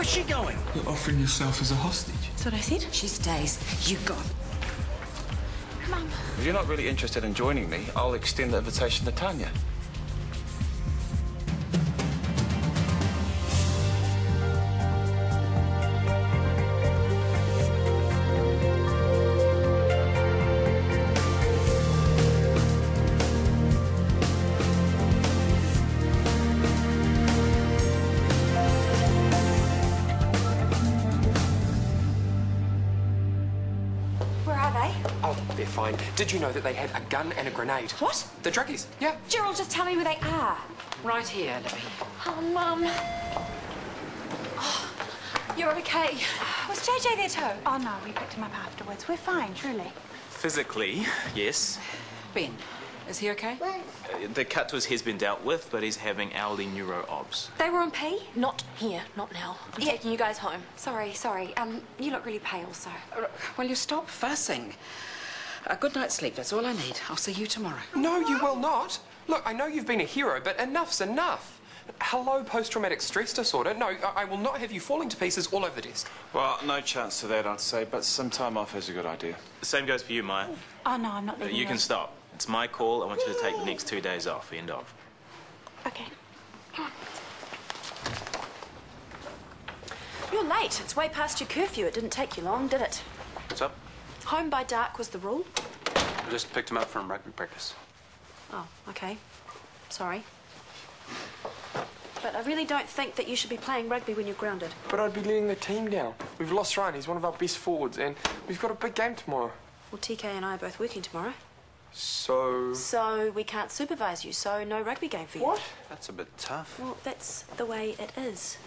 Where's she going? You're offering yourself as a hostage. That's what I said. She stays. You go. Mum. If you're not really interested in joining me, I'll extend the invitation to Tania. They're fine. Did you know that they had a gun and a grenade? What? The druggies, yeah. Gerald, just tell me where they are. Right here, Libby. Oh, Mum. Oh, you're okay. Was JJ there too? Oh no, we picked him up afterwards. We're fine, truly. Physically, yes. Ben, is he okay? Uh, The cut to his head's been dealt with, but he's having hourly neuro-obs. They were on P? Not here, not now. I'm Yeah. taking you guys home. Sorry, sorry. Um, you look really pale, so. Will you stop fussing? A good night's sleep, that's all I need. I'll see you tomorrow. No, you will not. Look, I know you've been a hero, but enough's enough. Hello, post-traumatic stress disorder. No, I I will not have you falling to pieces all over the desk. Well, no chance to that, I'd say, but some time off is a good idea. The same goes for you, Maya. Oh no, I'm not leaving. You can stop. It's my call. I want you to take the next two days off. End of. Okay. You're late. It's way past your curfew. It didn't take you long, did it? What's up? Home by dark was the rule. I just picked him up from rugby practice. Oh, okay. Sorry. But I really don't think that you should be playing rugby when you're grounded. But I'd be letting the team down. We've lost Ryan. He's one of our best forwards, and we've got a big game tomorrow. Well, TK and I are both working tomorrow. So... So we can't supervise you, so no rugby game for you. What? That's a bit tough. Well, that's the way it is.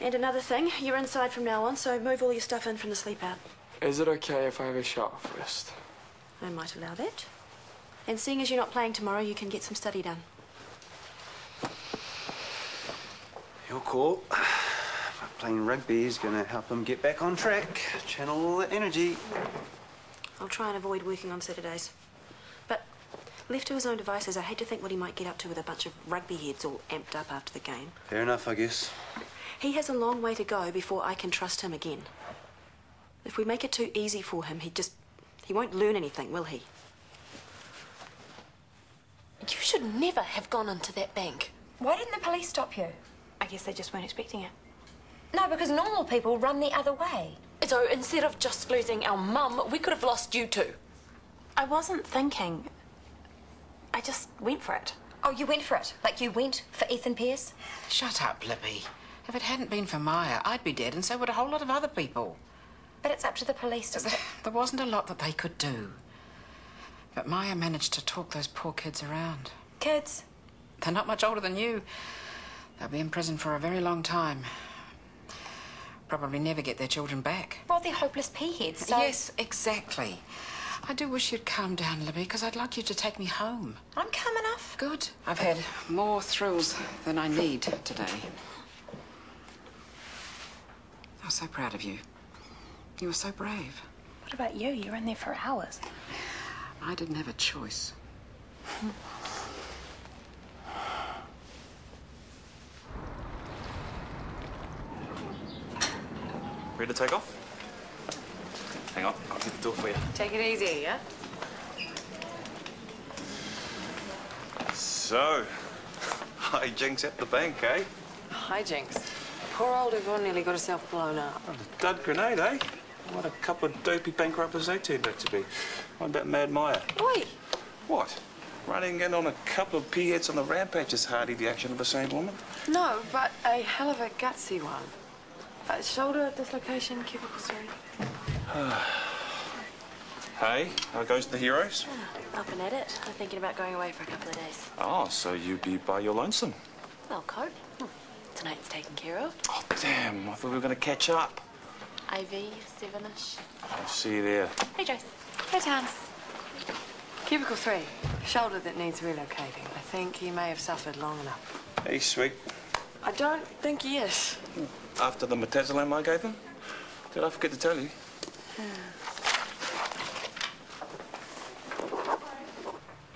And another thing, you're inside from now on, so move all your stuff in from the sleep out. Is it okay if I have a shower first? I might allow that. And seeing as you're not playing tomorrow, you can get some study done. Your call. But playing rugby is going to help him get back on track. Channel all that energy. I'll try and avoid working on Saturdays. But left to his own devices, I hate to think what he might get up to with a bunch of rugby heads all amped up after the game. Fair enough, I guess. He has a long way to go before I can trust him again. If we make it too easy for him, he just. he won't learn anything, will he? You should never have gone into that bank. Why didn't the police stop you? I guess they just weren't expecting it. No, because normal people run the other way. So instead of just losing our mum, we could have lost you too. I wasn't thinking. I just went for it. Oh, you went for it? Like you went for Ethan Pierce? Shut up, Libby. If it hadn't been for Maya, I'd be dead, and so would a whole lot of other people. But it's up to the police to... There wasn't a lot that they could do. But Maya managed to talk those poor kids around. Kids? They're not much older than you. They'll be in prison for a very long time. Probably never get their children back. Well, they're hopeless pea-heads, so... Yes, exactly. I do wish you'd calm down, Libby, because I'd like you to take me home. I'm calm enough. Good. I've had more thrills than I need today. I'm so proud of you. You were so brave. What about you? You were in there for hours. I didn't have a choice. Ready to take off? Hang on, I'll get the door for you. Take it easy, yeah? So, high jinks at the bank, eh? Hijinks. Poor old Yvonne nearly got herself blown up. A dud grenade, eh? What a couple of dopey bankrupters they turned out to be. What about Mad Maya? Oi! What? Running in on a couple of pea-heads on the rampage is hardly the action of the same woman. No, but a hell of a gutsy one. Uh, shoulder dislocation, cubicle three. Hey, how goes the heroes? Up and at it. I'm thinking about going away for a couple of days. Oh, so you be by your lonesome. Well. Hmm. Tonight's taken care of. Oh, damn, I thought we were going to catch up. IV, seven-ish. I'll see you there. Hey, Joyce. Hey, Tans. Cubicle three. Shoulder that needs relocating. I think he may have suffered long enough. Hey, sweet. I don't think he is. After the midazolam I gave him? Did I forget to tell you?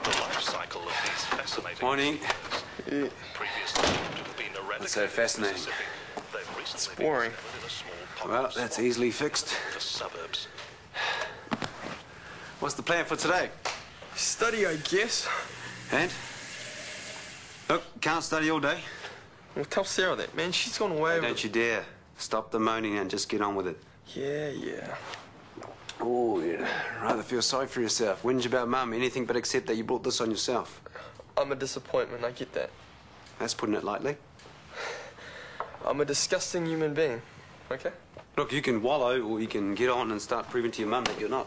life cycle of these fascinating Morning. previously thought to have been eradicated What's so fascinating? in Mississippi. They've It's boring. Within a small Well, that's easily fixed. The suburbs. What's the plan for today? Study, I guess. And? Look, can't study all day. Well, tell Sarah that, man. She's gone away. Hey, don't you dare. Stop the moaning and just get on with it. Yeah, yeah. Oh, you'd rather feel sorry for yourself. Whinge about mum, anything but accept that you brought this on yourself. I'm a disappointment, I get that. That's putting it lightly. I'm a disgusting human being, okay? Look, you can wallow or you can get on and start proving to your mum that you're not.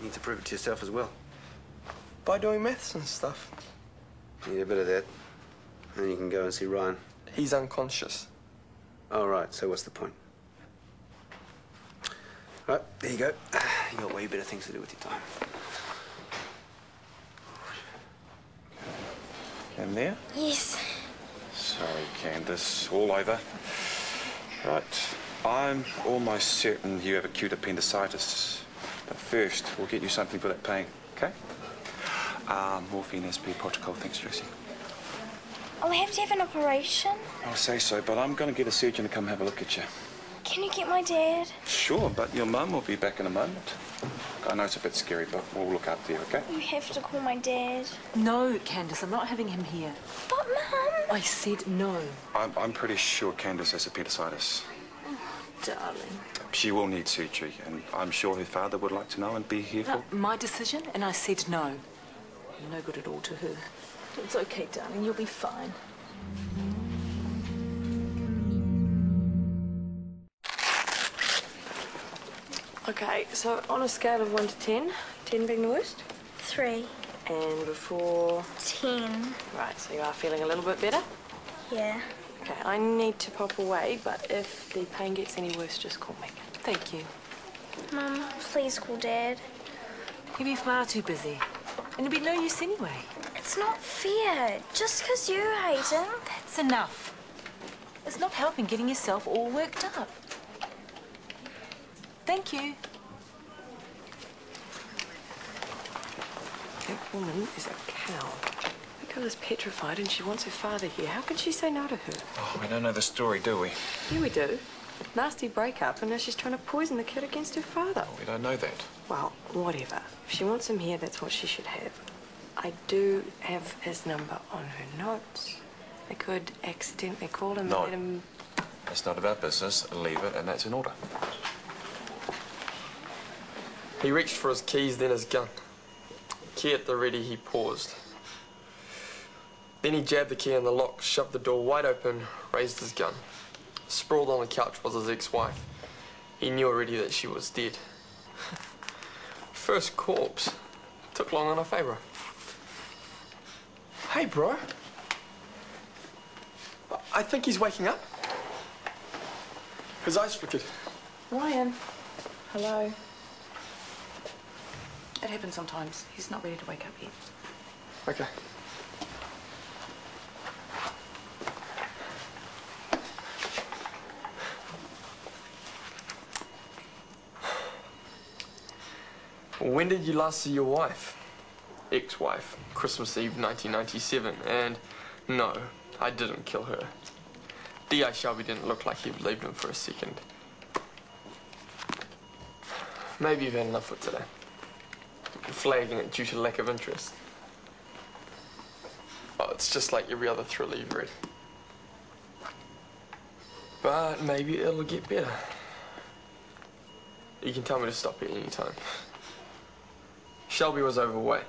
You need to prove it to yourself as well. By doing maths and stuff. Yeah, a bit of that. Then you can go and see Ryan. He's unconscious. All right, so what's the point? Right, there you go. You got way better things to do with your time. In there? Yes. Sorry, Candace. All over. Right. I'm almost certain you have acute appendicitis. But first, we'll get you something for that pain, okay? Uh, morphine, SP, protocol. Thanks, Tracy. I'll have to have an operation. I'll say so, but I'm going to get a surgeon to come have a look at you. Can you get my dad? Sure, but your mum will be back in a moment. I know it's a bit scary, but we'll look after you, okay? You have to call my dad. No, Candace, I'm not having him here. But, Mum. I said no, I'm, I'm pretty sure Candace has appendicitis. Darling. She will need surgery, and I'm sure her father would like to know and be here for. No, my decision, and I said no. No good at all to her. It's okay, darling. You'll be fine. Okay, so on a scale of 1 to 10, 10 being the worst, Three. and before. Ten. Right, so you are feeling a little bit better? Yeah. Okay, I need to pop away, but if the pain gets any worse, just call me. Thank you. Mum, please call Dad. He'll be far too busy. And it'll be no use anyway. It's not fair. Just 'cause you hate him. That's enough. It's not helping getting yourself all worked up. Thank you. That woman is a cow. The girl is petrified and she wants her father here. How can she say no to her? Oh, we don't know the story, do we? Here we do. Nasty breakup, and now she's trying to poison the kid against her father. Oh, we don't know that. Well, whatever. If she wants him here, that's what she should have. I do have his number on her notes. I could accidentally call him No. and let him. It's not about business. Leave it, and that's in order. He reached for his keys, then his gun. Key at the ready, he paused. Then he jabbed the key in the lock, shoved the door wide open, raised his gun. Sprawled on the couch was his ex-wife. He knew already that she was dead. First corpse. Took long on a favour. Hey, bro. I- I think he's waking up. His eyes flickered. Ryan. Hello. It happens sometimes. He's not ready to wake up yet. Okay. When did you last see your wife? Ex-wife. Christmas Eve 1997. And no, I didn't kill her. D.I. Shelby didn't look like he believed him for a second. Maybe you've had enough for today flagging it due to lack of interest. Oh, it's just like every other thriller you've read. But maybe it'll get better. You can tell me to stop at any time. Shelby was overweight.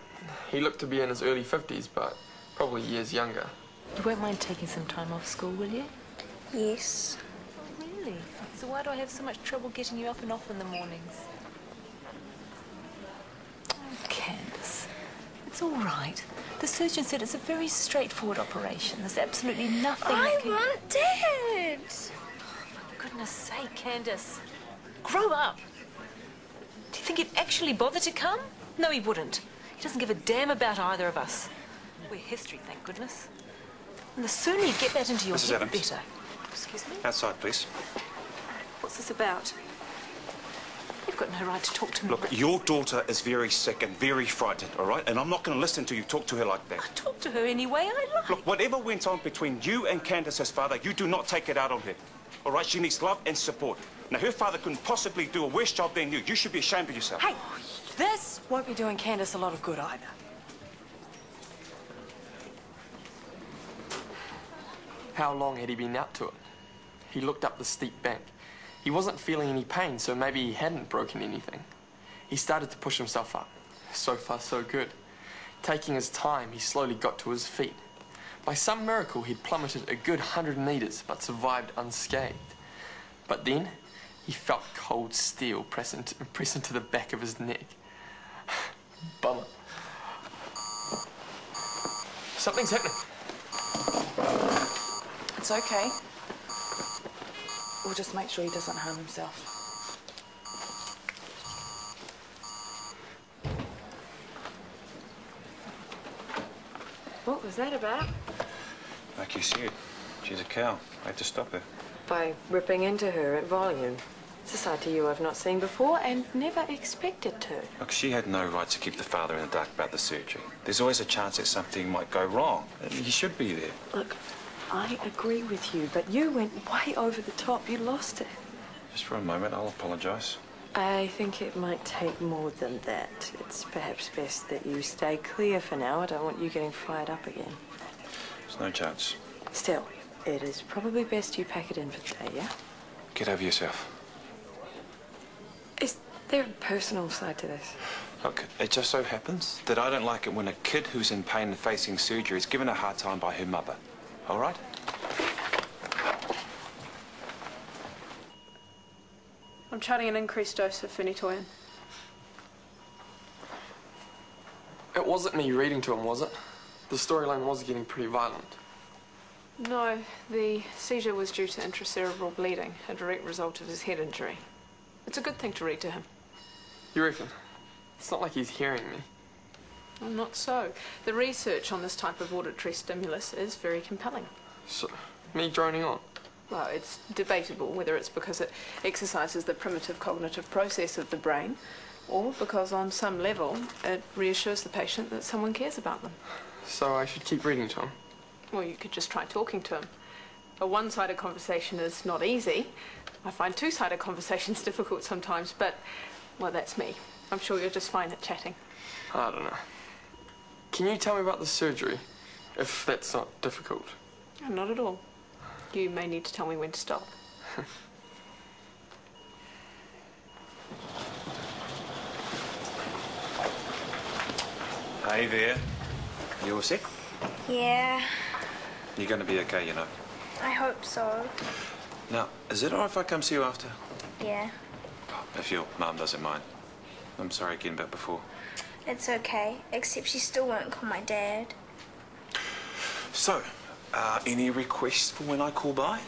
He looked to be in his early 50s, but probably years younger. You won't mind taking some time off school, will you? Yes. Oh, really? So why do I have so much trouble getting you up and off in the mornings? Oh, Candace, it's all right. The surgeon said it's a very straightforward operation. There's absolutely nothing I that can... want Dad. Oh, for goodness sake, Candace. Grow up. Do you think he'd actually bother to come? No, he wouldn't. He doesn't give a damn about either of us. We're history, thank goodness. And the sooner you get that into your Mrs. head, the better. Excuse me? Outside, please. What's this about? You've got no right to talk to me. Look, your daughter is very sick and very frightened, all right? And I'm not going to listen to you talk to her like that. I talk to her any way I like. Look, whatever went on between you and Candace's father, you do not take it out on her. All right, she needs love and support. Now, her father couldn't possibly do a worse job than you. You should be ashamed of yourself. Hey, this won't be doing Candace a lot of good either. How long had he been out to it? He looked up the steep bank. He wasn't feeling any pain, so maybe he hadn't broken anything. He started to push himself up. So far, so good. Taking his time, he slowly got to his feet. By some miracle, he'd plummeted a good hundred meters, but survived unscathed. But then, he felt cold steel press into, press into the back of his neck. Bummer. Something's happening. It's okay. We'll just make sure he doesn't harm himself. What was that about? Like you said, she's a cow. I had to stop her. By ripping into her at volume. It's a side to you I've not seen before and never expected to. Look, she had no right to keep the father in the dark about the surgery. There's always a chance that something might go wrong. He should be there. Look, I agree with you, but you went way over the top. You lost it. Just for a moment, I'll apologise. I think it might take more than that. It's perhaps best that you stay clear for now. I don't want you getting fired up again. There's no chance. Still, it is probably best you pack it in for today, yeah? Get over yourself. Is there a personal side to this? Look, it just so happens that I don't like it when a kid who's in pain and facing surgery is given a hard time by her mother. All right? I'm charting an increased dose of phenytoin. It wasn't me reading to him, was it? The storyline was getting pretty violent. No, the seizure was due to intracerebral bleeding, a direct result of his head injury. It's a good thing to read to him. You reckon? It's not like he's hearing me. Well, not so. The research on this type of auditory stimulus is very compelling. So, me droning on? Well, it's debatable whether it's because it exercises the primitive cognitive process of the brain or because on some level it reassures the patient that someone cares about them. So I should keep reading to him? Well, you could just try talking to him. A one-sided conversation is not easy. I find two-sided conversations difficult sometimes, but, well, that's me. I'm sure you're just fine at chatting. I don't know. Can you tell me about the surgery, if that's not difficult? Uh, not at all. You may need to tell me when to stop. Hey there. You all sick? Yeah, You're going to be okay, you know. I hope so. Now, is it all right if I come see you after? Yeah, If your mum doesn't mind. I'm sorry again about before. it's okay. Except she still won't call my dad. So, uh, any requests for when I call by?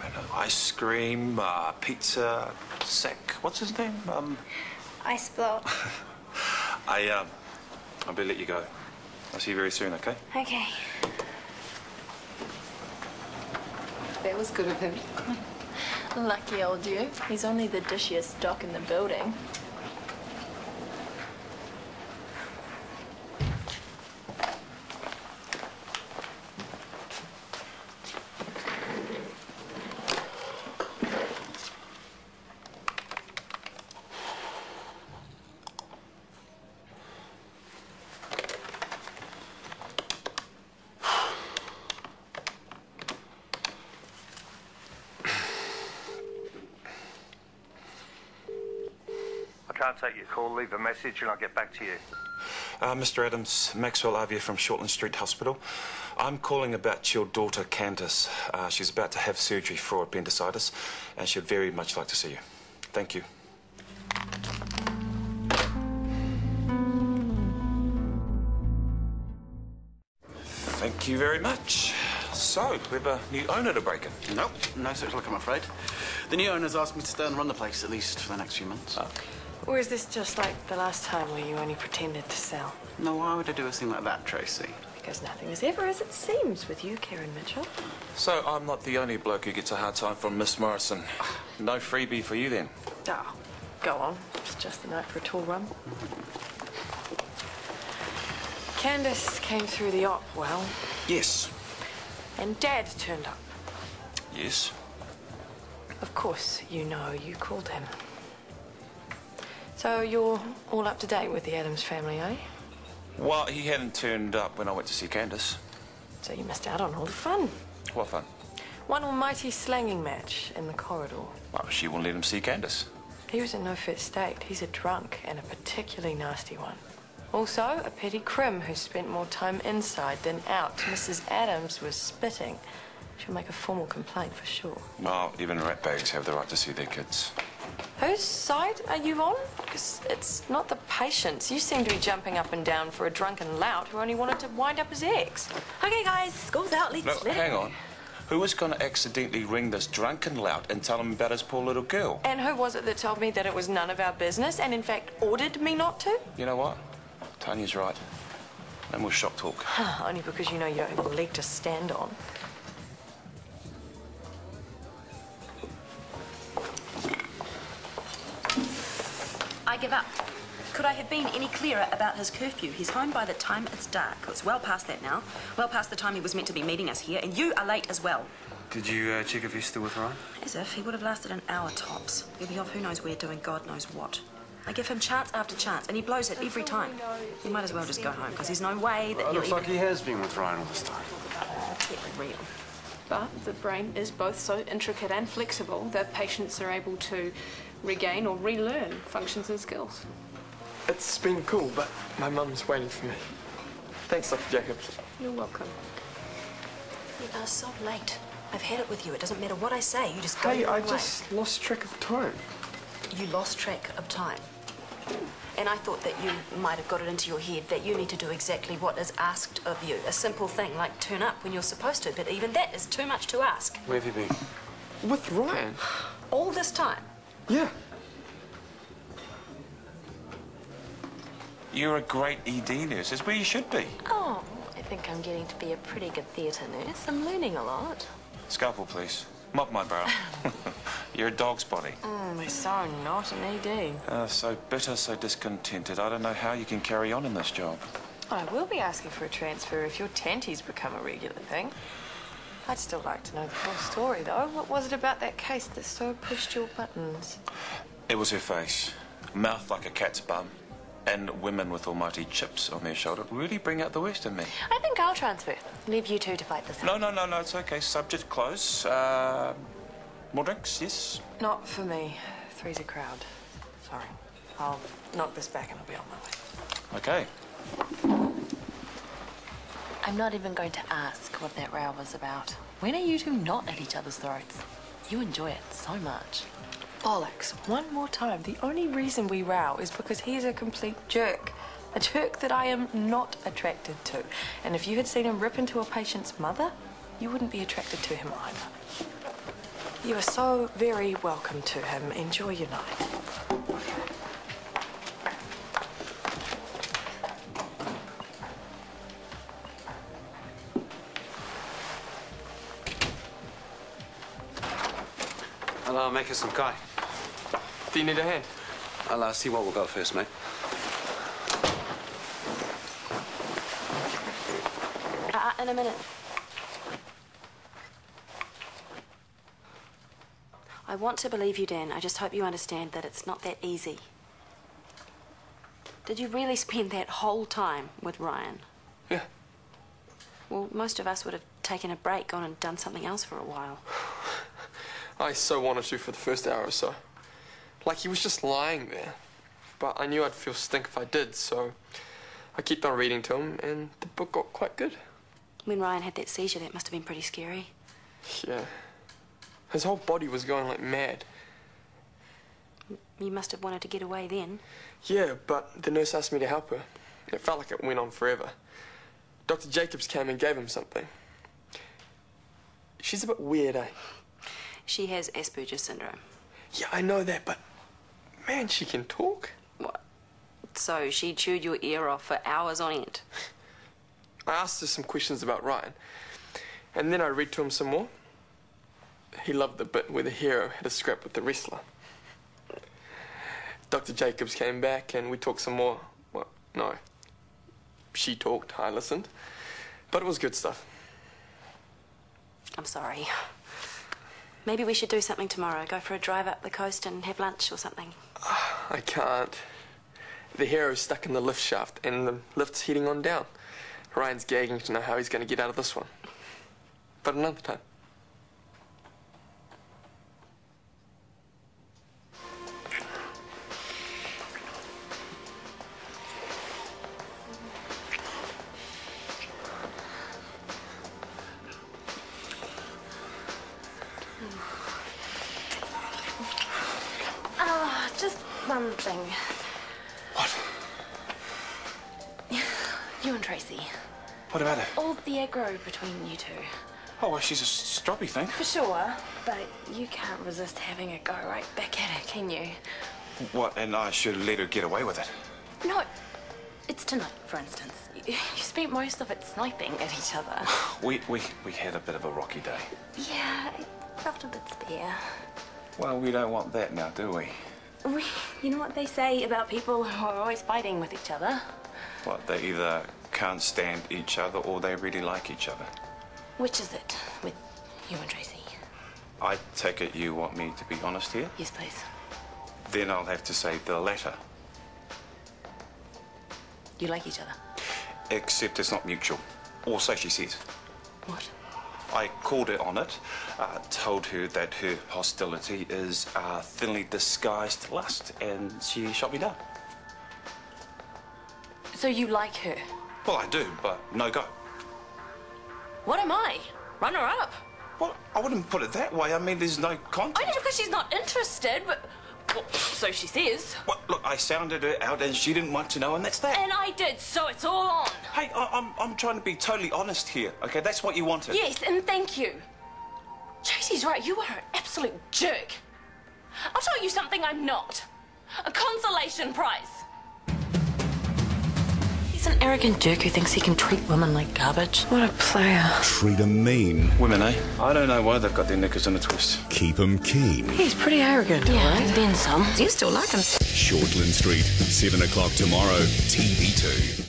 I don't know, ice cream, uh, pizza, sack. What's his name? Um, Ice block. I, um, I better let you go. I'll see you very soon, okay? Okay. That was good of him. Lucky old you. He's only the dishiest doc in the building. Can't take your call. Leave a message and I'll get back to you. Uh, Mr. Adams, Maxwell Avia from Shortland Street Hospital. I'm calling about your daughter, Candace. Uh, she's about to have surgery for appendicitis, and she'd very much like to see you. Thank you. Thank you very much. So, we have a new owner to break in. Nope, no such luck, I'm afraid. The new owner's asked me to stay and run the place, at least for the next few months. Or is this just like the last time where you only pretended to sell? No, why would I do a thing like that, Tracy? Because nothing is ever as it seems with you, Karen Mitchell. So, I'm not the only bloke who gets a hard time from Miss Morrison. No freebie for you then. Ah, go on. It's just the night for a tall run. Candace came through the op well, Yes. and Dad turned up. Yes. Of course, you know you called him. So you're all up to date with the Adams family, eh? Well, he hadn't turned up when I went to see Candace. So you missed out on all the fun. What fun? One almighty slanging match in the corridor. Well, she won't let him see Candace. He was in no fit state. He's a drunk and a particularly nasty one. Also, a petty crim who spent more time inside than out. Mrs. Adams was spitting. She'll make a formal complaint for sure. Well, even rat bags have the right to see their kids. Whose side are you on? Because it's not the patients. You seem to be jumping up and down for a drunken lout who only wanted to wind up his ex. Okay, guys, school's out. Let's No, let hang on. Who was going to accidentally ring this drunken lout and tell him about his poor little girl? And who was it that told me that it was none of our business and, in fact, ordered me not to? You know what? Tania's right. No more shock talk. Only because you know you don't have a leg to stand on. Give up. Could I have been any clearer about his curfew? He's home by the time it's dark. It's well past that now. Well past the time he was meant to be meeting us here, and you are late as well. Did you uh, check if he's still with Ryan? As if he would have lasted an hour tops. He'll be off who knows where doing God knows what. I give him chance after chance, and he blows it every time. He might as well just go home, because there's no way that Well, he'll looks even... like he has been with Ryan all this time. Get real. But the brain is both so intricate and flexible that patients are able to regain or relearn functions and skills. It's been cool, but my mum's waiting for me. Thanks, Dr. Jacobs. You're welcome. You are so late. I've had it with you. It doesn't matter what I say. You just go Hey, I own way. just lost track of time. You lost track of time. And I thought that you might have got it into your head that you need to do exactly what is asked of you. A simple thing like turn up when you're supposed to, but even that is too much to ask. Where have you been? With Ryan? All this time. Yeah. You're a great ED nurse. It's where you should be. Oh, I think I'm getting to be a pretty good theatre nurse. I'm learning a lot. Scalpel, please. Mop my brow. You're a dog's body. Mm, we're so not an ED. Uh, so bitter, so discontented. I don't know how you can carry on in this job. I will be asking for a transfer if your tenties become a regular thing. I'd still like to know the full story, though. What was it about that case that so pushed your buttons? It was her face. Mouth like a cat's bum. And women with almighty chips on their shoulder really bring out the worst in me. I think I'll transfer. Leave you two to fight this out. No, no, no, no, it's okay. Subject close. Uh, more drinks, yes? Not for me. Three's a crowd. Sorry. I'll knock this back and I'll be on my way. Okay. I'm not even going to ask what that row was about. When are you two not at each other's throats? You enjoy it so much. Bollocks. One more time. The only reason we row is because he's a complete jerk. A jerk that I am not attracted to. And if you had seen him rip into a patient's mother, you wouldn't be attracted to him either. You are so very welcome to him. Enjoy your night. Make us some kai. Do you need a hand? I'll uh, see what we'll got first, mate. Uh, in a minute. I want to believe you, Dan. I just hope you understand that it's not that easy. Did you really spend that whole time with Ryan? Yeah. Well, most of us would have taken a break, gone and done something else for a while. I so wanted to for the first hour or so. Like he was just lying there. But I knew I'd feel stink if I did, so I kept on reading to him, and the book got quite good. When Ryan had that seizure, that must have been pretty scary. Yeah. His whole body was going like mad. You must have wanted to get away then. Yeah, but the nurse asked me to help her. It felt like it went on forever. Dr. Jacobs came and gave him something. She's a bit weird, eh? She has Asperger's syndrome. Yeah, I know that, but man, she can talk. What? So she chewed your ear off for hours on end. I asked her some questions about Ryan, and then I read to him some more. He loved the bit where the hero had a scrap with the wrestler. Dr. Jacobs came back and we talked some more. Well, no. She talked, I listened. But it was good stuff. I'm sorry. Maybe we should do something tomorrow. Go for a drive up the coast and have lunch or something. I can't. The hero's stuck in the lift shaft and the lift's heading on down. Ryan's gagging to know how he's going to get out of this one. But another time. Just one thing. What? You and Tracy. What about her? All the aggro between you two. Oh, well, she's a stroppy thing. For sure, but you can't resist having a go right back at her, can you? What, and I should let her get away with it? No, it's tonight, for instance. You, you spent most of it sniping at each other. We, we, we had a bit of a rocky day. yeah, I felt a bit spare. Well, we don't want that now, do we? We, you know what they say about people who are always fighting with each other? What, they either can't stand each other or they really like each other. Which is it with you and Tracy? I take it you want me to be honest here? Yes, please. Then I'll have to say the latter. You like each other? Except it's not mutual. Or so she says. What? I called her on it, uh, told her that her hostility is uh, thinly disguised lust, and she shot me down. So you like her? Well, I do, but no go. What am I? Runner up? Well, I wouldn't put it that way. I mean, there's no contact. I know because she's not interested, but. Well, so she says. Well, look, I sounded her out and she didn't want to know, and that's that. And I did, so it's all on. Hey, I, I'm, I'm trying to be totally honest here, okay? That's what you wanted. Yes, and thank you. Tracy's right, you are an absolute jerk. I'll tell you something I'm not. A consolation prize. He's an arrogant jerk who thinks he can treat women like garbage. What a player. Treat 'em mean. Women, eh? I don't know why they've got their knickers in a twist. Keep 'em keen. He's pretty arrogant, yeah, right? Then some. Do you still like him. Shortland Street, 7 o'clock tomorrow, TV2.